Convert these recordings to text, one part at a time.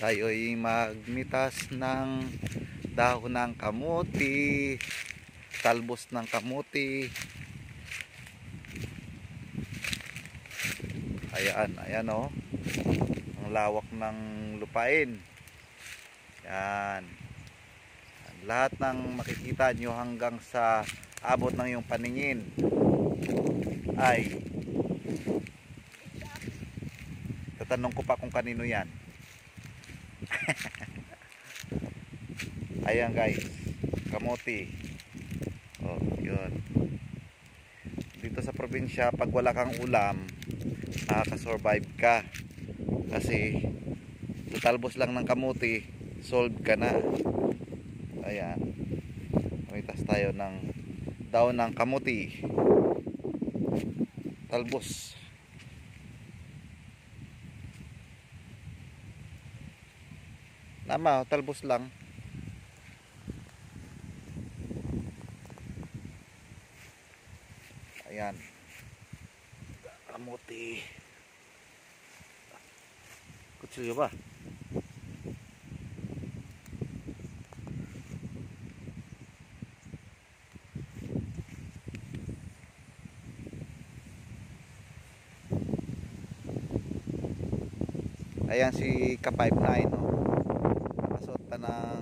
tayo ay magmitas ng dahon ng kamuti talbos ng kamuti. Ayan ayan o oh. ang lawak ng lupain. Yan lahat ng makikita nyo hanggang sa abot ng yung paningin ay tatanong ko pa kung kanino yan ayan guys. Kamote. Oh yun. Dito sa probinsya pag wala kang ulam makakasurvive ka. Kasi tutalbos lang ng kamote solve ka na. Ayan. Umitas tayo ng daon ng kamote. Talbos Tama, talbos lang. Ayan. Kamuti. Kutsilyo ba? Ayan si Ka59 oh nakasuot pa ng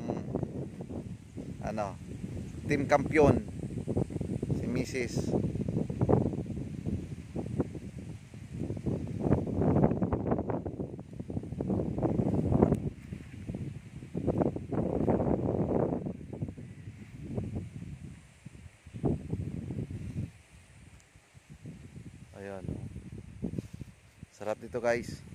ano team kampiyon si Mrs. Ayan. Sarap dito guys.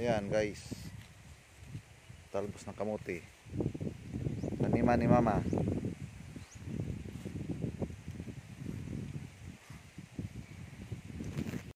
Ayan guys. Talbos ng kamote. Taniman ni mama.